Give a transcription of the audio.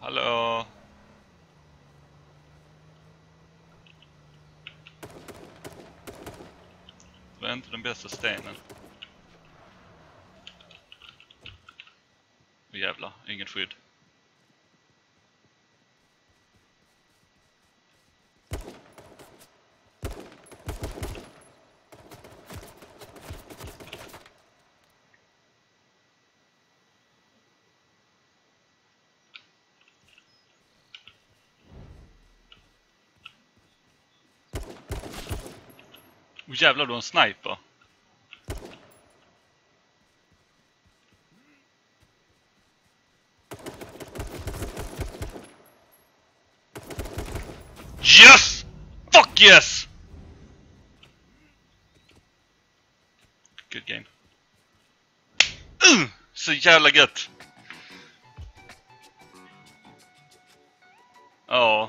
Hallå? Det var inte den bästa stenen. Åh jävlar, inget skydd. Åh jävlar, du har en sniper. Yes! Fuck yes! Good game. Uh, så jävla gött! Ja,